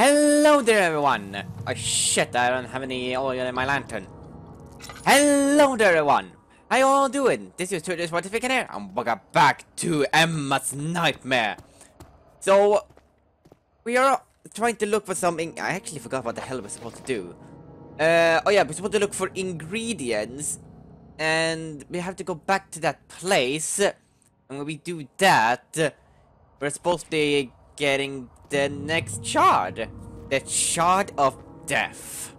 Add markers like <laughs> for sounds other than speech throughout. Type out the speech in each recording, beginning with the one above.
Hello there, everyone! Oh shit, I don't have any oil in my lantern. Hello there, everyone! How you all doing? This is Turtles Fortification here, and welcome back to Emma's Nightmare. So, we are trying to look for something. I actually forgot what the hell we're supposed to do. Uh, oh yeah, we're supposed to look for ingredients, and we have to go back to that place. And when we do that, we're supposed to be getting the next shard. The shard of death.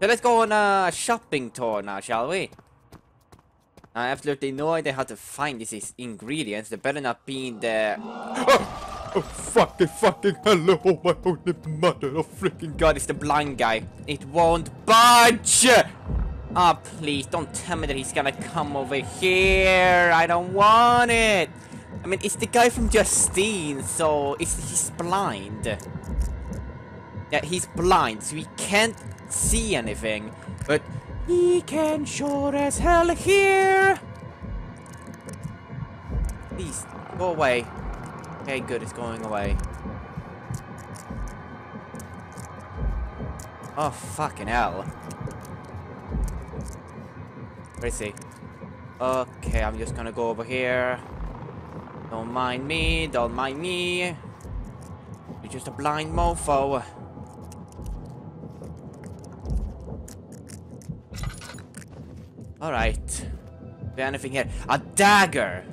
So let's go on a shopping tour now, shall we? I have absolutely no idea how to find these ingredients. They better not be in the... Oh, oh fucking, fucking hello, oh my holy mother of freaking god, it's the blind guy. It won't budge! Ah, oh, please, don't tell me that he's gonna come over here. I don't want it. I mean, it's the guy from Justine, so it's, he's blind. Yeah, he's blind, so he can't see anything. But he can sure as hell hear. Please, go away. Okay, good, it's going away. Oh, fucking hell. Where is he? Okay, I'm just gonna go over here. Don't mind me, don't mind me. You're just a blind mofo. Alright. there anything here? A dagger!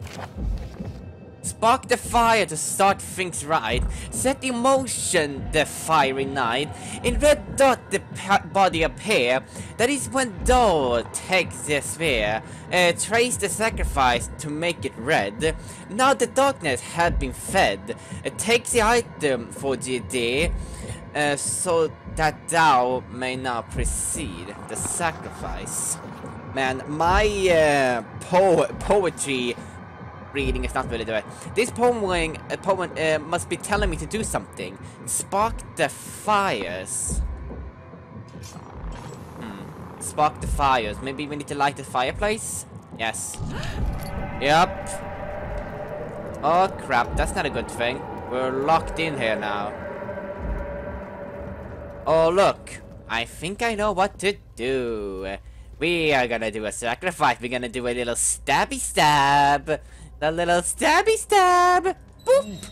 Spark the fire to start things right. Set in motion the fiery night. In red dot the body appear. That is when Doe takes the sphere. Uh, trace the sacrifice to make it red. Now the darkness had been fed. It takes the item for GD. Uh, so that thou may now proceed the sacrifice. Man, my uh, po poetry reading is not really the This poem, uh, poem uh, must be telling me to do something. Spark the fires. Hmm. Spark the fires. Maybe we need to light the fireplace? Yes. Yep. Oh crap, that's not a good thing. We're locked in here now. Oh look, I think I know what to do. We are gonna do a sacrifice. We're gonna do a little stabby stab. The little stabby stab. Boop.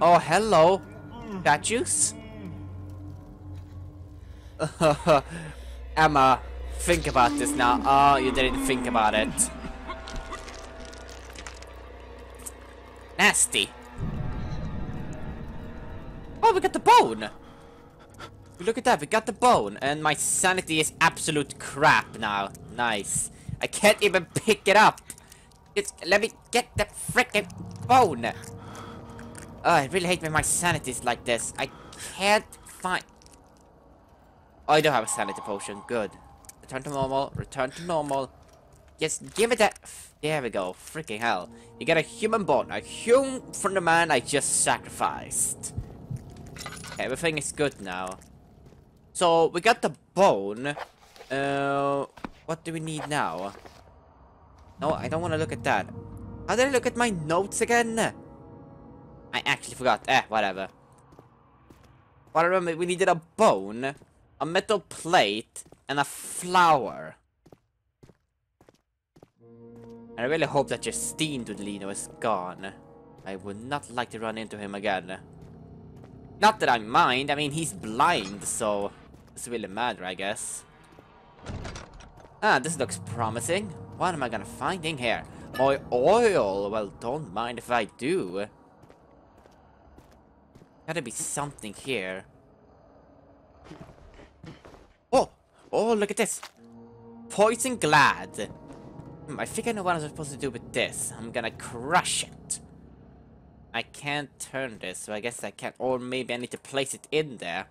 Oh, hello. Got juice? <laughs> Emma, think about this now. Oh, you didn't think about it. Nasty. Oh, we got the bone. Look at that, we got the bone, and my sanity is absolute crap now. Nice. I can't even pick it up. Just let me get the freaking bone. Oh, I really hate when my sanity is like this. I can't find... Oh, I don't have a sanity potion. Good. Return to normal. Return to normal. Just give it that... There we go. Freaking hell. You get a human bone. A human from the man I just sacrificed. Everything is good now. So, we got the bone. Uh, what do we need now? No, I don't want to look at that. How did I look at my notes again? I actually forgot. Eh, whatever. I remember we needed a bone, a metal plate, and a flower. I really hope that Justine Dudlino is gone. I would not like to run into him again. Not that I mind, I mean, he's blind, so it's really matter, I guess. Ah, this looks promising. What am I gonna find in here? My oil! Well, don't mind if I do. Gotta be something here. Oh! Oh, look at this! Poison Glad! Hmm, I think I know what I'm supposed to do with this. I'm gonna crush it. I can't turn this, so I guess I can't. Or maybe I need to place it in there.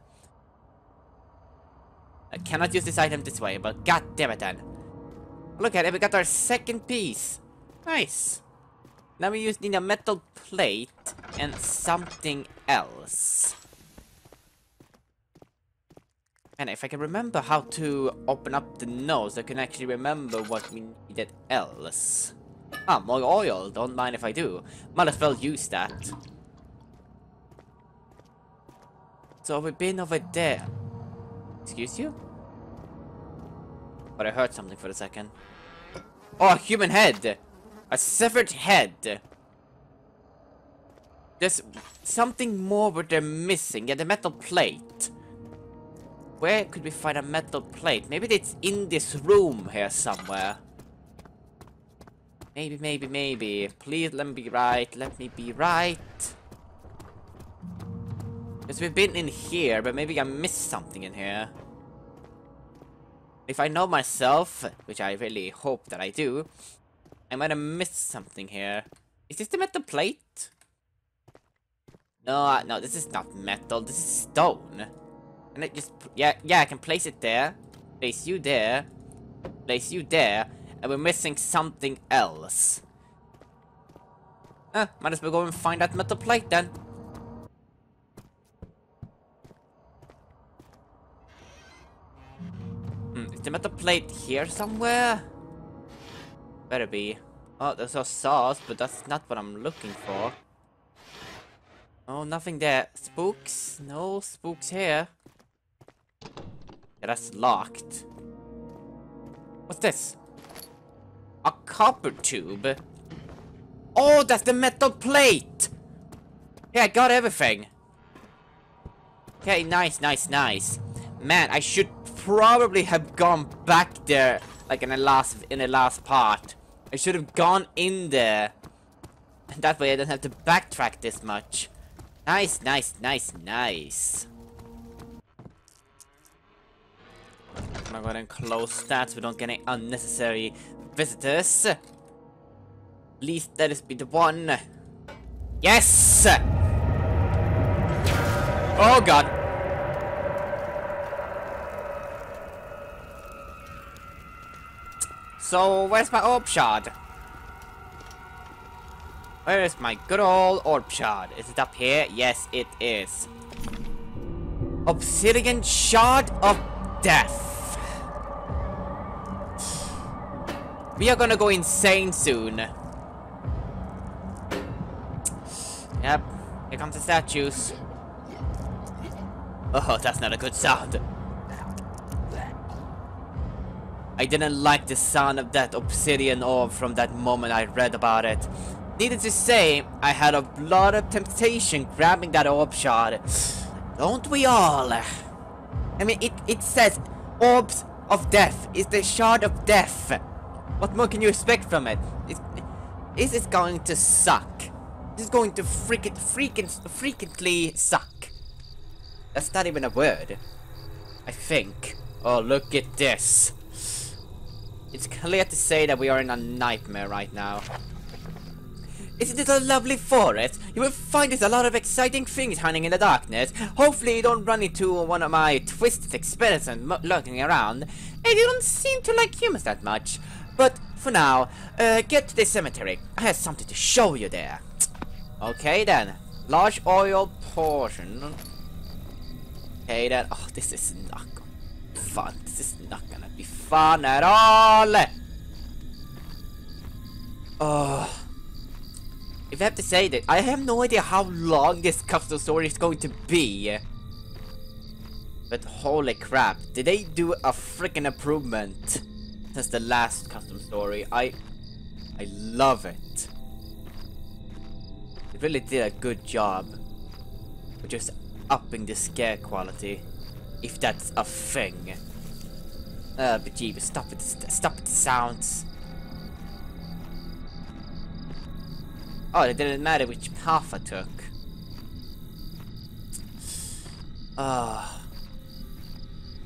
I cannot use this item this way, but god damn it then. Look at it, we got our second piece. Nice. Now we just need a metal plate and something else. And if I can remember how to open up the nose, I can actually remember what we needed else. Ah, more oil. Don't mind if I do. Might as well use that. So we've been over there. Excuse you? But I heard something for a second. Oh, a human head! A severed head! There's something more where they're missing. Yeah, the metal plate. Where could we find a metal plate? Maybe it's in this room here somewhere. Maybe, maybe, maybe. Please let me be right. Let me be right. Because we've been in here, but maybe I missed something in here. If I know myself, which I really hope that I do, I might have missed something here. Is this the metal plate? No, no, this is not metal. This is stone. And it just, yeah, yeah, I can place it there. Place you there. Place you there. And we're missing something else. Eh, might as well go and find that metal plate then. The metal plate here somewhere? Better be. Oh, there's a sauce, but that's not what I'm looking for. Oh, nothing there. Spooks? No spooks here. Yeah, that's locked. What's this? A copper tube? Oh, that's the metal plate! Yeah, I got everything. Okay, nice, nice, nice. Man, I should probably have gone back there, like in the last in the last part. I should have gone in there. And that way I don't have to backtrack this much. Nice, nice, nice, nice. I'm gonna close that so we don't get any unnecessary visitors. Please let us be the one. Yes! Oh god. So, where's my orb shard? Where is my good old orb shard? Is it up here? Yes, it is. Obsidian shard of death. We are gonna go insane soon. Yep, here comes the statues. Oh, that's not a good sound. I didn't like the sound of that obsidian orb from that moment I read about it. Needless to say, I had a lot of temptation grabbing that orb shard. Don't we all? I mean, it, it says orbs of death is the shard of death. What more can you expect from it? Is, is it going to suck? This is going to freaking, freaking, freakingly suck. That's not even a word. I think. Oh, look at this. It's clear to say that we are in a nightmare right now. Isn't it a lovely forest? You will find there's a lot of exciting things hiding in the darkness. Hopefully you don't run into one of my twisted experiments lurking around. And you don't seem to like humans that much. But for now, uh, get to the cemetery. I have something to show you there. Okay then. Large oil portion. Okay then. Oh, this is not fun. This is not gonna be fun at all. Oh. If I have to say that, I have no idea how long this custom story is going to be. But holy crap, did they do a freaking improvement since the last custom story? I I love it. They really did a good job. With just upping the scare quality. If that's a thing. Uh, but gee, stop it, stop it, sounds. Oh, it didn't matter which path I took. Ah. Uh,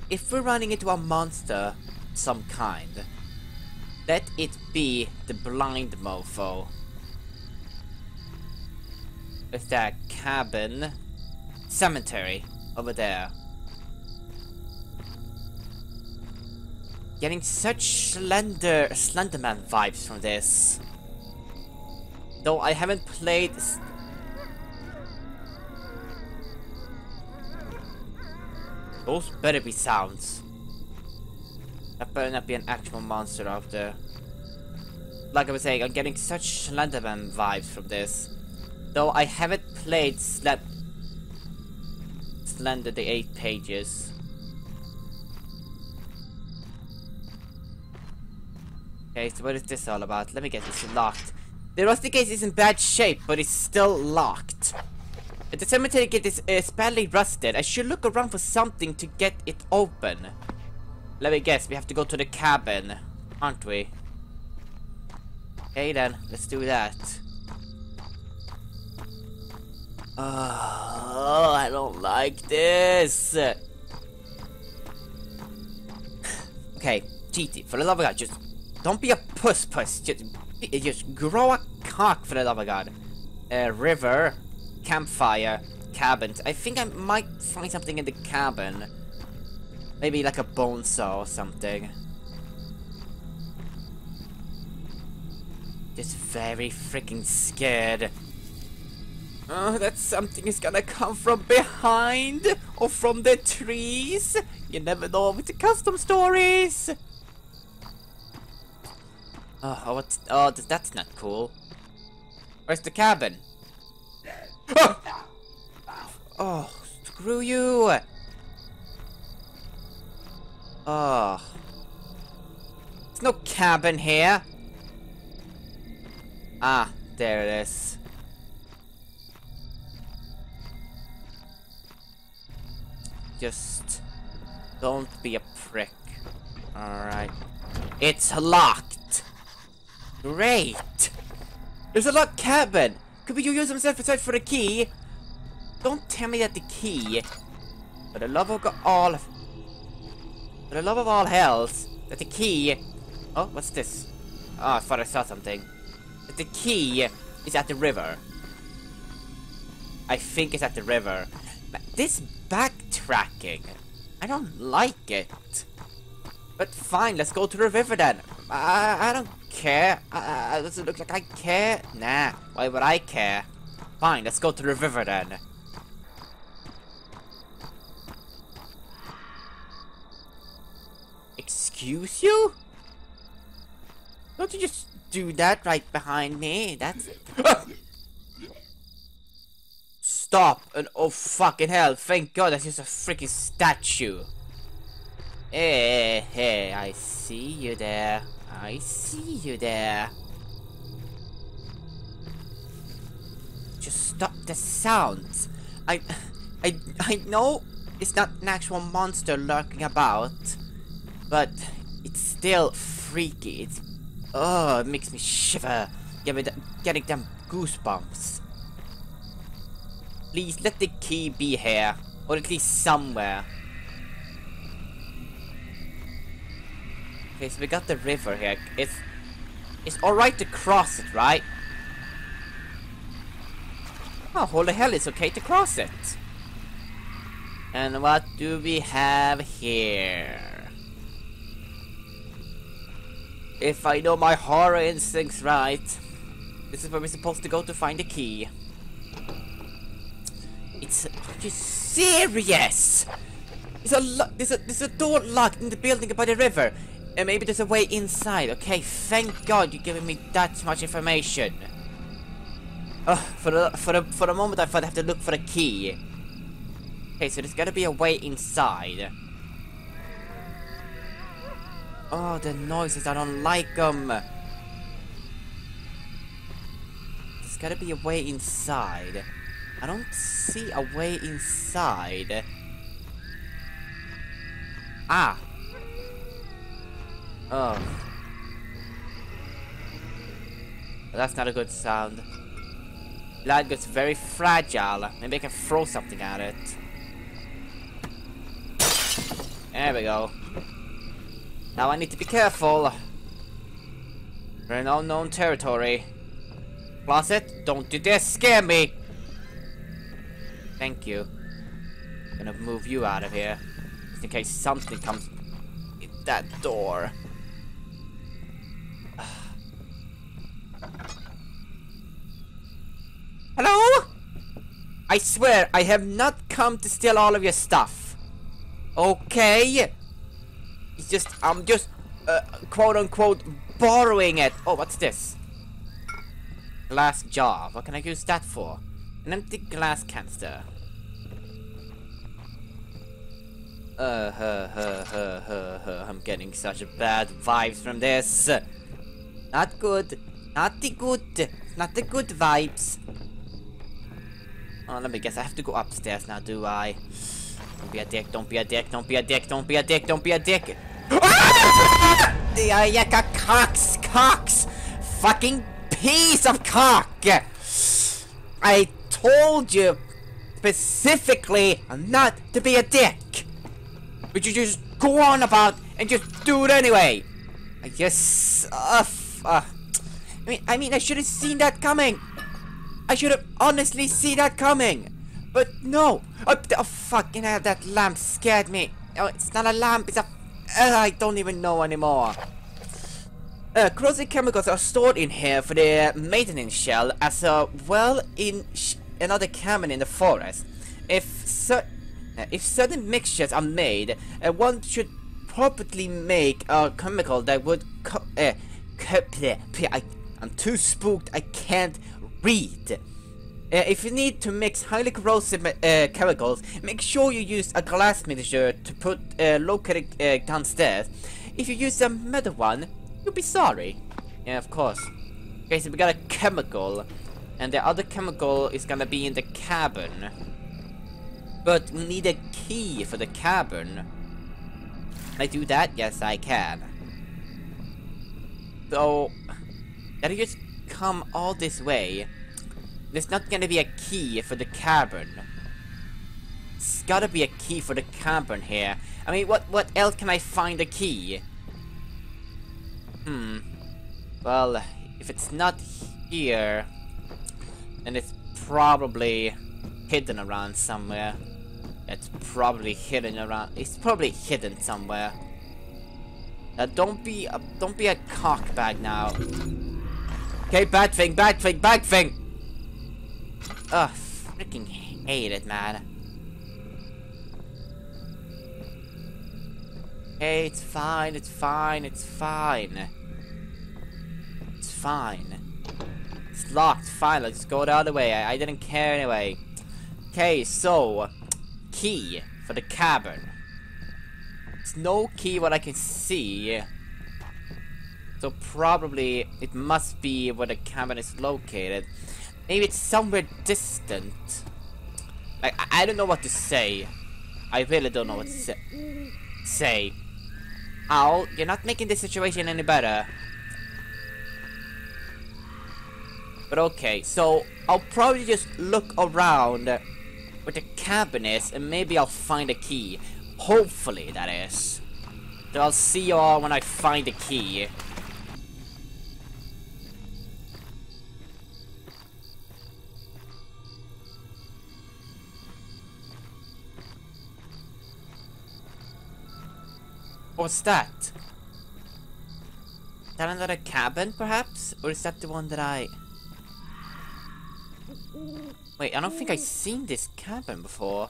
if we're running into a monster some kind, let it be the blind mofo. With that cabin, cemetery over there. Getting such slender, Slenderman vibes from this. Though I haven't played... Those better be sounds. That better not be an actual monster there. Like I was saying, I'm getting such Slenderman vibes from this. Though I haven't played Slend... just landed the eight pages. Okay, so what is this all about? Let me get this locked. The rusty gate is in bad shape, but it's still locked. The cemetery gate is, is badly uh, rusted. I should look around for something to get it open. Let me guess, we have to go to the cabin, aren't we? Okay then, let's do that. Oh, I don't like this. <sighs> okay, GT, for the love of God, just don't be a puss puss. Just, just grow a cock for the love of God. Uh, river, campfire, cabin. I think I might find something in the cabin. Maybe like a bone saw or something. Just very freaking scared. Oh, that something is gonna come from behind or from the trees. You never know with the custom stories. Oh, what's... Oh, that's not cool. Where's the cabin? Oh! oh, screw you! Oh. There's no cabin here. Ah, there it is. Just don't be a prick. Alright. It's locked! Great! There's a locked cabin! Could we use himself to for the key? Don't tell me that the key, for the love of all, for the love of all hells, that the key, oh, what's this? Oh, I thought I saw something. That the key is at the river. I think it's at the river. This backtracking, I don't like it. But fine, let's go to the river then. I, I don't care. Uh, uh, uh, does it look like I care? Nah, why would I care? Fine, let's go to the river then. Excuse you? Don't you just do that right behind me? That's... It Stop! And oh fucking hell, thank god that's just a freaking statue. Hey, hey, I see you there. I see you there. Just stop the sounds. I, I, I know it's not an actual monster lurking about, but it's still freaky. It's, oh, it makes me shiver. Give me getting them goosebumps. Please let the key be here, or at least somewhere. Okay, so we got the river here. It's it's alright to cross it, right? Oh, holy hell, it's okay to cross it. And what do we have here? If I know my horror instincts right, this is where we're supposed to go to find the key. It's... Are you serious? There's a, there's a, there's a door locked in the building by the river. And maybe there's a way inside. Okay, thank God you're giving me that much information. Oh, for the for the for the moment I thought I have to look for a key. Okay, so there's gotta be a way inside. Oh, the noises, I don't like them. There's gotta be a way inside. I don't see a way inside. Ah, Oh. That's not a good sound. Light gets very fragile. Maybe I can throw something at it. There we go. Now I need to be careful. We're in unknown territory. Closet, don't you dare scare me! Thank you. I'm gonna move you out of here. Just in case something comes in that door. I swear, I have not come to steal all of your stuff. Okay? It's just, I'm just, uh, quote unquote, borrowing it. Oh, what's this? Glass jar. What can I use that for? An empty glass canister. Uh, huh, huh, huh, huh, huh. I'm getting such bad vibes from this. Not good. Not the good. Not the good vibes. Oh, let me guess. I have to go upstairs now, do I? Don't be a dick. Don't be a dick. Don't be a dick. Don't be a dick. Don't be a dick. Ah! Yeah, yeah, cocks, cocks. Fucking piece of cock. I told you specifically not to be a dick. But you just go on about and just do it anyway. I just, uh, uh, I mean, I mean, I should have seen that coming. I should have honestly seen that coming. But no. Oh, oh fucking hell, that lamp scared me. Oh, it's not a lamp, it's a, uh, I don't even know anymore. Uh, corrosive chemicals are stored in here for the maintenance shell as well in another cabin in the forest. If cer uh, if certain mixtures are made, uh, one should properly make a chemical that would co uh, I, I'm too spooked, I can't read. Uh, if you need to mix highly corrosive uh, chemicals, make sure you use a glass measure to put uh, located uh, downstairs. If you use a metal one, you'll be sorry. Yeah, of course. Okay, so we got a chemical, and the other chemical is gonna be in the cabin. But we need a key for the cabin. Can I do that? Yes, I can. So, gotta just come all this way. There's not gonna be a key for the cavern. It's gotta be a key for the cavern here. I mean, what what else can I find a key? Hmm. Well, if it's not here, then it's probably hidden around somewhere. It's probably hidden around. It's probably hidden somewhere. Now don't be a don't be a cockbag now. Okay, bad thing, bad thing, bad thing. Ugh, freaking hate it, man. Hey, it's fine, it's fine, it's fine. It's fine. It's locked, fine, let's just go the other way. I, I didn't care anyway. Okay, so, key for the cabin. It's no key what I can see. So probably it must be where the cabin is located. Maybe it's somewhere distant. Like, I, I don't know what to say. I really don't know what to say. Say. Ow, you're not making the situation any better. But okay, so I'll probably just look around where the cabin is and maybe I'll find a key. Hopefully, that is. So I'll see you all when I find the key. What's that? That another cabin, perhaps? Or is that the one that I... Wait, I don't think I've seen this cabin before.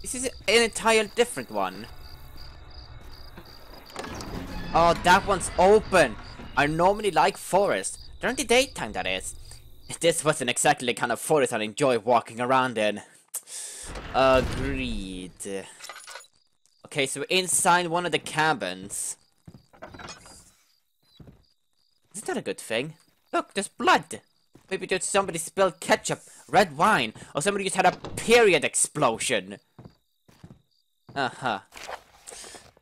This is an entirely different one. Oh, that one's open. I normally like forest. During the daytime, that is. This wasn't exactly the kind of forest I enjoy walking around in. Agreed. Okay, so we're inside one of the cabins. Is that a good thing? Look, there's blood! Maybe just somebody spilled ketchup, red wine, or somebody just had a period explosion. Uh-huh.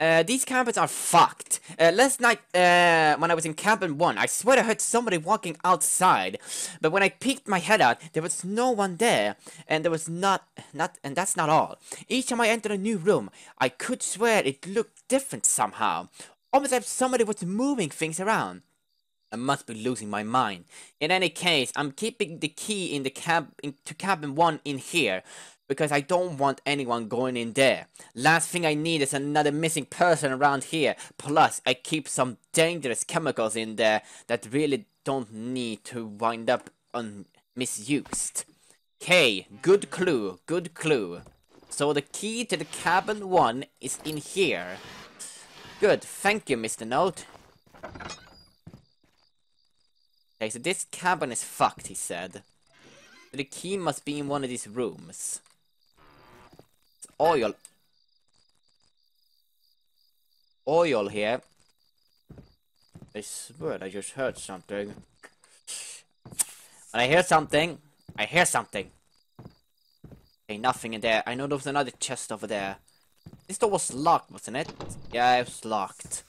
Uh, these cabins are fucked. Uh, last night, uh, when I was in cabin one, I swear I heard somebody walking outside. But when I peeked my head out, there was no one there. And there was not, not, and that's not all. Each time I entered a new room, I could swear it looked different somehow. Almost as if somebody was moving things around. I must be losing my mind. In any case, I'm keeping the key in the cab in, to cabin one in here because I don't want anyone going in there. Last thing I need is another missing person around here. Plus, I keep some dangerous chemicals in there that really don't need to wind up un misused. Okay, good clue, good clue. So the key to the cabin one is in here. Good, thank you, Mr. Note. Okay, so this cabin is fucked, he said. The key must be in one of these rooms oil. oil here. I swear I just heard something. When I hear something, I hear something. Okay, nothing in there. I know there was another chest over there. This door was locked, wasn't it? Yeah, it was locked.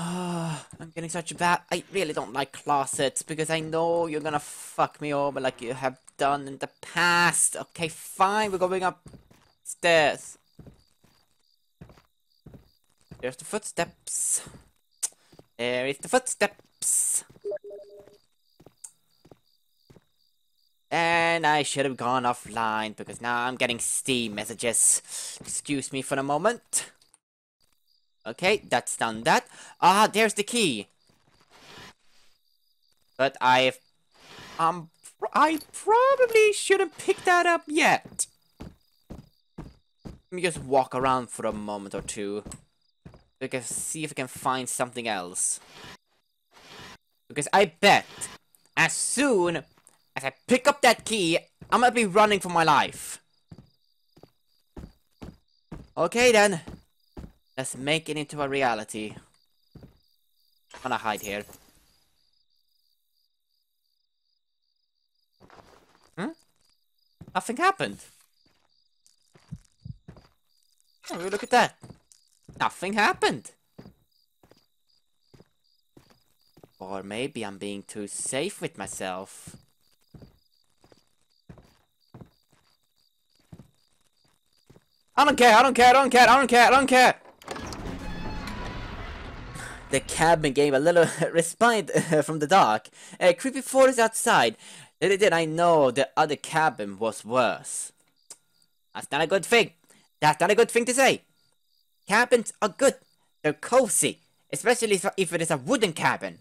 Ah, I'm getting such a bad. I really don't like closets because I know you're gonna fuck me over like you have done in the past. Okay, fine, we're going upstairs. There's the footsteps. There is the footsteps. And I should have gone offline because now I'm getting Steam messages. Excuse me for a moment. Okay, that's done that. Ah, there's the key. But I've... Um, I probably shouldn't pick that up yet. Let me just walk around for a moment or two. Can see if I can find something else. Because I bet as soon as I pick up that key, I'm gonna be running for my life. Okay then. Let's make it into a reality. I'm gonna hide here. Hmm? Nothing happened. Oh, look at that. Nothing happened. Or maybe I'm being too safe with myself. I don't care, I don't care, I don't care, I don't care, I don't care! The cabin gave a little <laughs> respite uh, from the dark. A creepy forest outside. Little did I know the other cabin was worse. That's not a good thing. That's not a good thing to say. Cabins are good. They're cozy. Especially if it is a wooden cabin.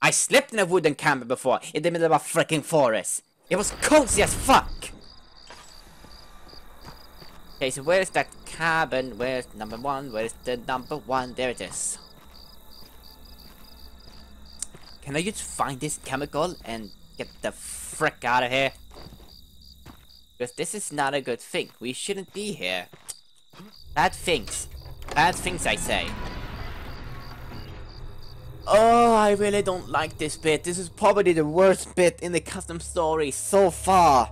I slept in a wooden cabin before, in the middle of a freaking forest. It was cozy as fuck. Okay, so where's that cabin? Where's number one? Where's the number one? There it is. Can I just find this chemical and get the frick out of here? Because this is not a good thing. We shouldn't be here. Bad things. Bad things, I say. Oh, I really don't like this bit. This is probably the worst bit in the custom story so far.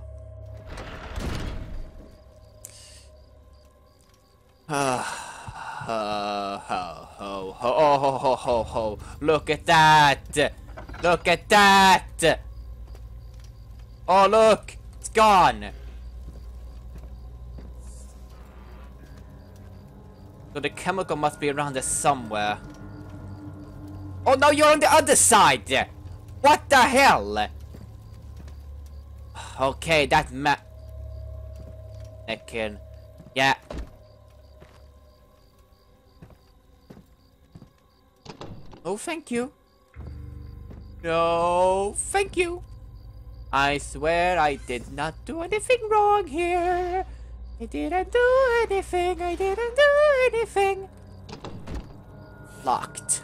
<sighs> <sighs> ho, ho, ho, ho, ho, ho, ho, ho. Look at that! Look at that! Oh, look! It's gone! So the chemical must be around there somewhere. Oh no, you're on the other side! What the hell? Okay, that ma- I. Yeah, Oh, thank you. No, thank you. I swear I did not do anything wrong here. I didn't do anything. I didn't do anything. Locked.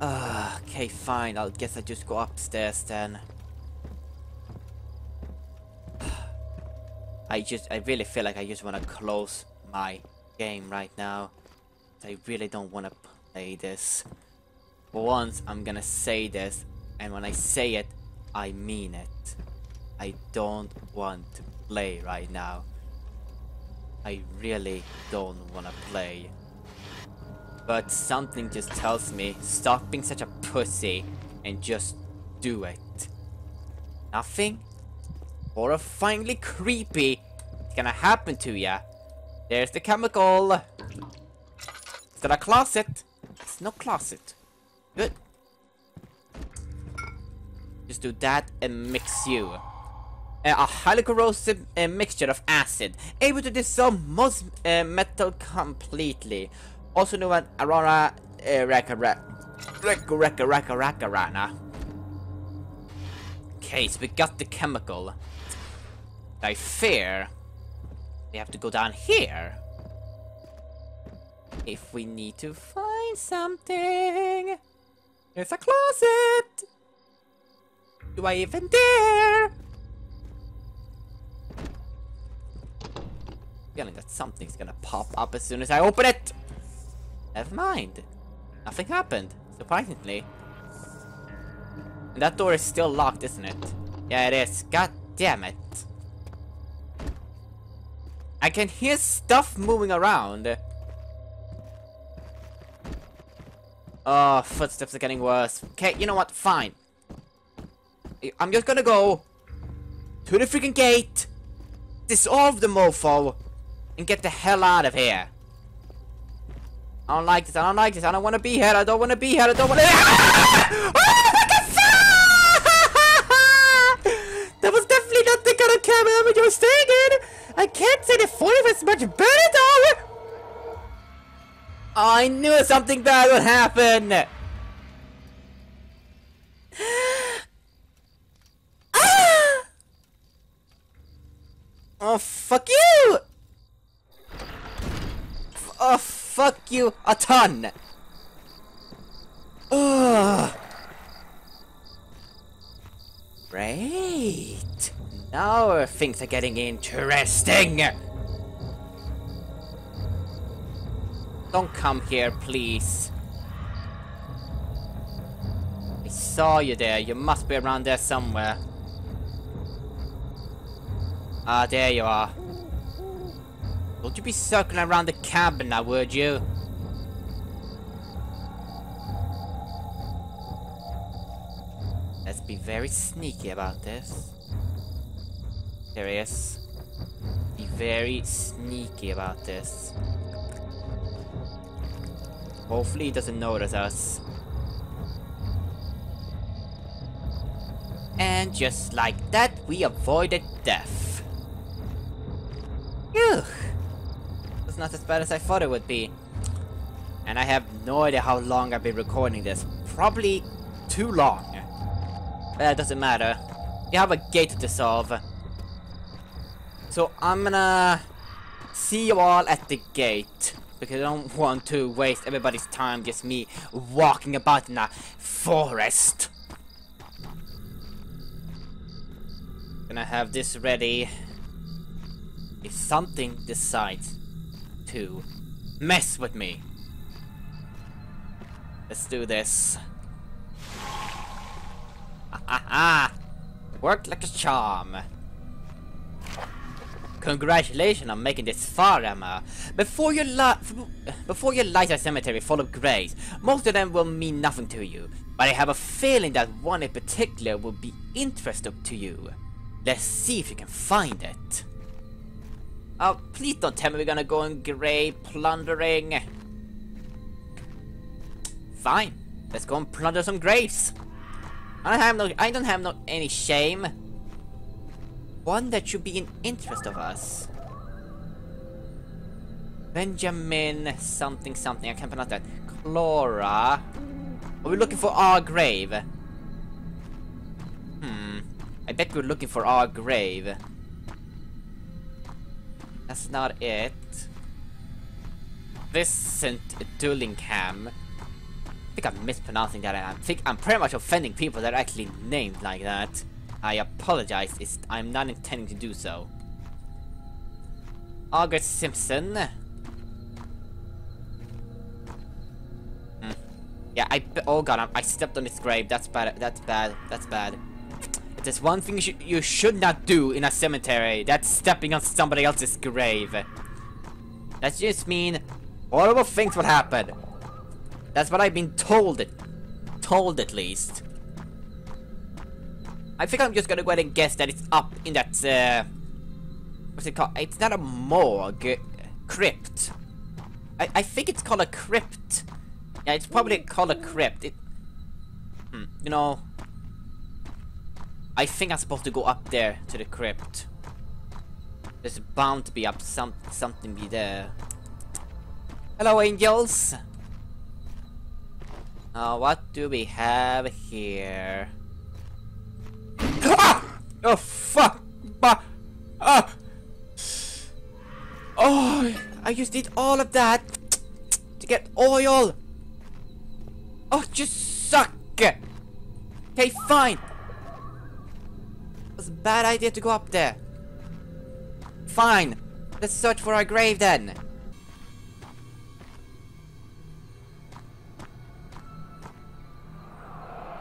Uh, okay, fine. I guess I just go upstairs then. I just, I really feel like I just want to close my game right now. I really don't want to play this. Once, I'm gonna say this, and when I say it, I mean it. I don't want to play right now. I really don't want to play. But something just tells me, stop being such a pussy and just do it. Nothing horrifyingly creepy is gonna happen to ya. There's the chemical. Is that a closet? It's no closet. Good. Just do that and mix you. A highly corrosive uh, mixture of acid, able to dissolve most uh, metal completely. Also known as Aurora uh, Raka Raka Raka Rana. Okay, so we got the chemical. I fear we have to go down here if we need to find something. There's a closet! Do I even dare? feeling that something's gonna pop up as soon as I open it. Never mind. Nothing happened, surprisingly. And that door is still locked, isn't it? Yeah, it is. God damn it. I can hear stuff moving around. Oh, footsteps are getting worse. Okay, you know what? Fine. I'm just gonna go to the freaking gate, dissolve the mofo, and get the hell out of here. I don't like this. I don't like this. I don't want to be here. I don't want to be here. I don't want ah! oh, to. <laughs> that was definitely not the kind of camera that you were staying in. I can't say the voice was much better though. I knew something bad would happen. Ah! Oh, fuck you! F oh, fuck you a ton! Ugh. Great! Now things are getting interesting! Don't come here, please. I saw you there. You must be around there somewhere. Ah, there you are. Don't you be circling around the cabin now, would you? Let's be very sneaky about this. There he is. Be very sneaky about this. Hopefully he doesn't notice us. And just like that, we avoided death. Phew! It's not as bad as I thought it would be. And I have no idea how long I've been recording this. Probably too long. But it doesn't matter. You have a gate to solve. So I'm gonna see you all at the gate. Because I don't want to waste everybody's time just me walking about in a forest. Gonna have this ready if something decides to mess with me. Let's do this. <laughs> Ah, Worked like a charm. Congratulations on making this far, Emma. Before you before you light a cemetery full of graves, most of them will mean nothing to you. But I have a feeling that one in particular will be interesting to you. Let's see if you can find it. Oh, please don't tell me we're gonna go in grave plundering. Fine. Let's go and plunder some graves. I don't have no I don't have no any shame. One that should be in interest of us. Benjamin something something, I can't pronounce that. Clara. Are we looking for our grave? Hmm. I bet we're looking for our grave. That's not it. This Vincent Dullingham. I think I'm mispronouncing that. I think I'm pretty much offending people that are actually named like that. I apologize. It's, I'm not intending to do so. August Simpson. Hmm. Yeah, I. Oh god, I, I stepped on his grave. That's bad. That's bad. That's bad If there's one thing you, sh you should not do in a cemetery. That's stepping on somebody else's grave. That just mean horrible things will happen. That's what I've been told. Told at least. I think I'm just gonna go ahead and guess that it's up in that, uh... What's it called? It's not a morgue. Crypt. I, I think it's called a crypt. Yeah, it's probably called a crypt. It... Hmm, you know... I think I'm supposed to go up there to the crypt. There's bound to be up some something be there. Hello, angels. Uh, what do we have here? Oh fuck! Bah! Ah! Oh, I just did all of that to get oil. Oh, just suck. Okay, fine It was a bad idea to go up there. Fine. Let's search for our grave then.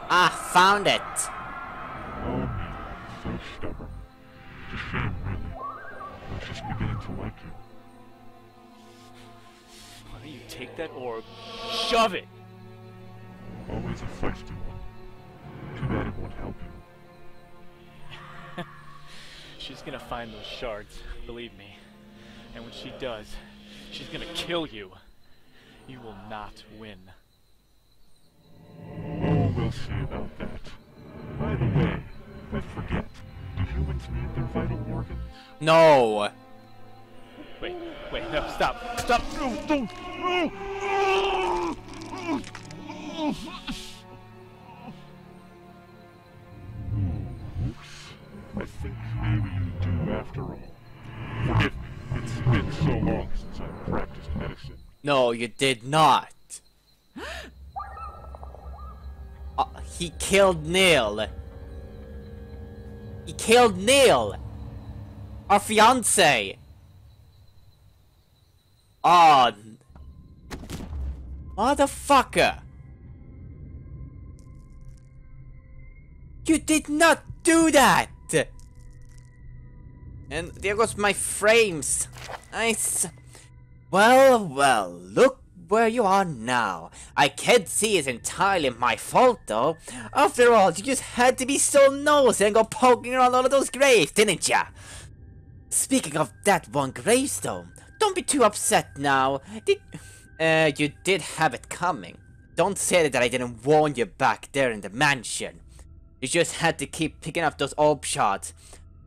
Ah, found it. Beginning to like you. Why don't you take that orb, shove it? Always a feisty one. Too bad it won't help you. <laughs> She's gonna find those shards, believe me. And when she does, she's gonna kill you. You will not win. Oh, we'll see about that. By the way, I forget. Do humans need their vital organs? No. Wait, wait, no, stop, stop! No, don't! No! I think maybe you do after all. Forgive me, it's been so long since I've practiced medicine. No, you did not. Uh, he killed Neil. He killed Neil. Our fiance. Oh. Motherfucker. You did not do that. And there goes my frames. Nice. Well, well, look where you are now. I can't see it's entirely my fault, though. After all, you just had to be so nosy and go poking around all of those graves, didn't ya? Speaking of that one gravestone, don't be too upset now. Did, uh, you did have it coming. Don't say that I didn't warn you back there in the mansion. You just had to keep picking up those orb shards.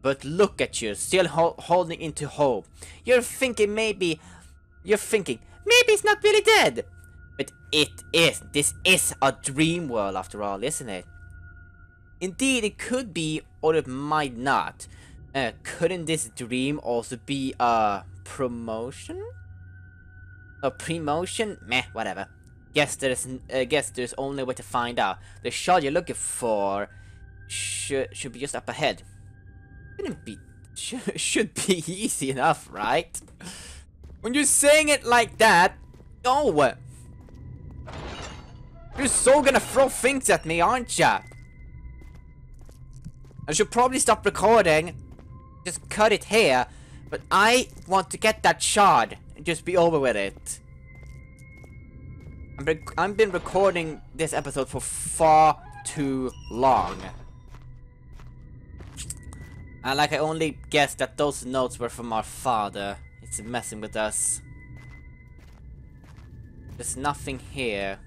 But look at you, still ho holding into hope. You're thinking maybe... You're thinking, maybe it's not really dead. But it is. This is a dream world after all, isn't it? Indeed, it could be, or it might not. Uh, couldn't this dream also be a promotion? A promotion? Meh, whatever. Guess there's, uh, guess there's only way to find out. The shard you're looking for should should be just up ahead. Shouldn't be should, <laughs> should be easy enough, right? When you're saying it like that, no. You're so gonna throw things at me, aren't ya? I should probably stop recording. Just cut it here. But I want to get that shard and just be over with it. I've been, recording this episode for far too long. And like I only guessed that those notes were from our father. It's messing with us. There's nothing here.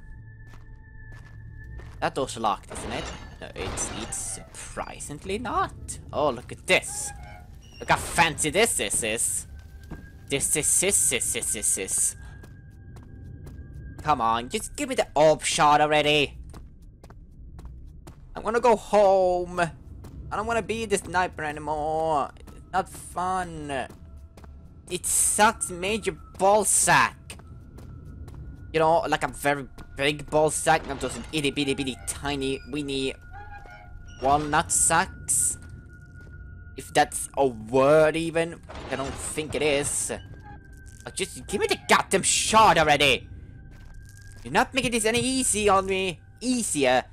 That door's locked, isn't it? No, it's it's surprisingly not. Oh, look at this. Look how fancy this is. is. This is this this this this this. Come on, just give me the orb shard already. I wanna go home. I don't wanna be the sniper anymore. It's not fun. It sucks major ball sack. You know, like a very big ball sack, not those itty bitty bitty tiny weeny walnut sacks. If that's a word even, I don't think it is. Oh, just give me the goddamn shard already. You're not making this any easy on me. Easier.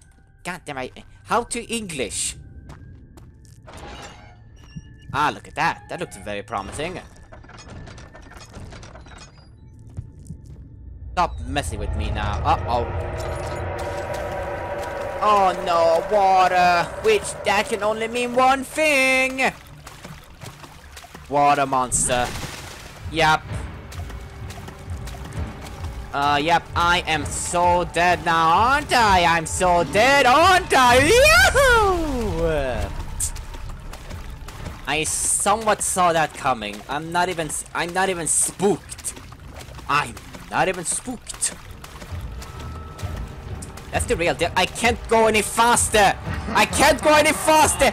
Goddamn I. How to English? Ah, look at that. That looks very promising. Stop messing with me now. Uh-oh. Oh no, water! Which that can only mean one thing! Water monster. Yep. Uh, yep, I am so dead now, aren't I? I'm so dead, aren't I? Yahoo! I somewhat saw that coming. I'm not even, I'm not even spooked. I'm not even spooked. That's the real deal. I can't go any faster. I can't go any faster.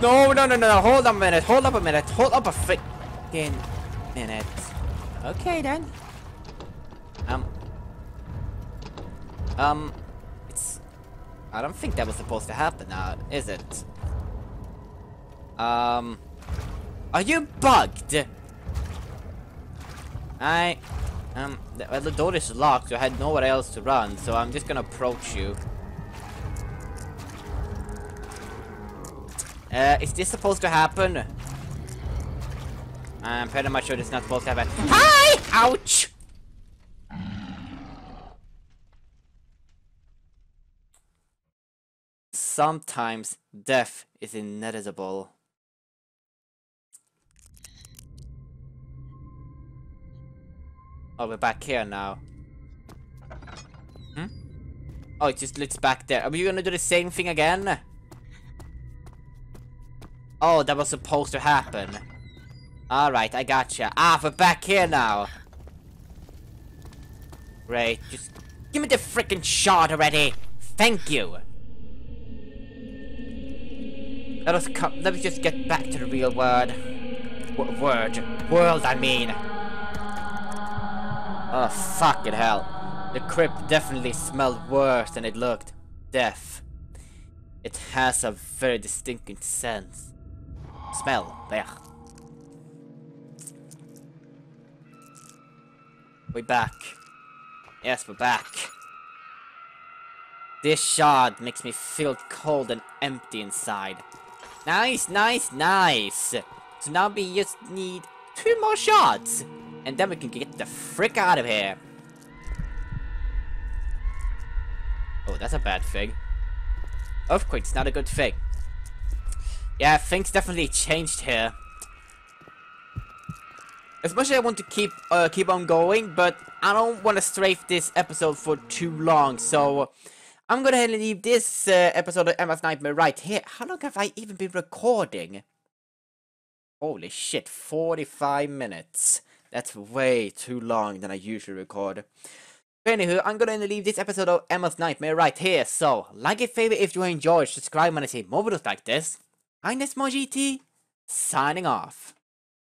No, no, no, no. Hold up a minute. Hold up a minute. Hold up a freaking minute. Okay, then. Um. Um. It's. I don't think that was supposed to happen now, is it? Um. Are you bugged? I, um, the, well, the door is locked, so I had nowhere else to run, so I'm just gonna approach you. Uh, is this supposed to happen? I'm pretty much sure it's not supposed to happen. Hi! Ouch! Sometimes death is inevitable. Oh, we're back here now. Hmm? Oh, it just looks back there. Are we gonna do the same thing again? Oh, that was supposed to happen. Alright, I gotcha. Ah, we're back here now. Great, just give me the freaking shard already. Thank you. Let us come. Let me just get back to the real world. W word. World, I mean. Oh, fucking hell. The crypt definitely smelled worse than it looked. Death. It has a very distinct sense. Smell. There. We're back. Yes, we're back. This shard makes me feel cold and empty inside. Nice, nice, nice. So now we just need two more shards. And then we can get the frick out of here. Oh, that's a bad thing. Earthquake's not a good thing. Yeah, things definitely changed here. As much as I want to keep uh, keep on going, but I don't want to strafe this episode for too long, so I'm gonna leave this uh, episode of Emma's Nightmare right here. How long have I even been recording? Holy shit, 45 minutes. That's way too long than I usually record. But anywho, I'm gonna leave this episode of Emma's Nightmare right here, so like it, favorite if you enjoyed, subscribe when I see more videos like this. I'm GT, signing off.